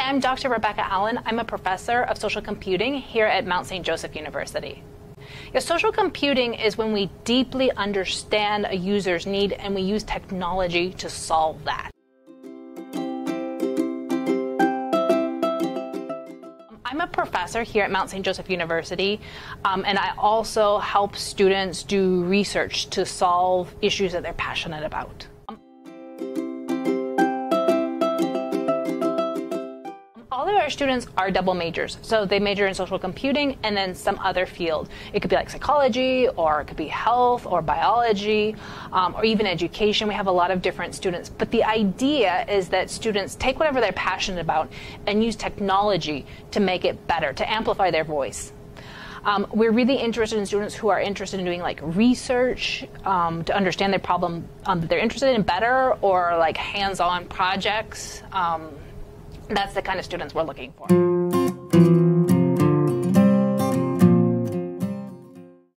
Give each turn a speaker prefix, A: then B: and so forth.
A: I'm Dr. Rebecca Allen. I'm a professor of social computing here at Mount St. Joseph University. Yeah, social computing is when we deeply understand a user's need and we use technology to solve that. I'm a professor here at Mount St. Joseph University, um, and I also help students do research to solve issues that they're passionate about. Of our students are double majors. So they major in social computing and then some other field. It could be like psychology, or it could be health, or biology, um, or even education. We have a lot of different students. But the idea is that students take whatever they're passionate about and use technology to make it better, to amplify their voice. Um, we're really interested in students who are interested in doing like research um, to understand their problem um, that they're interested in better, or like hands-on projects. That's the kind of students we're looking for.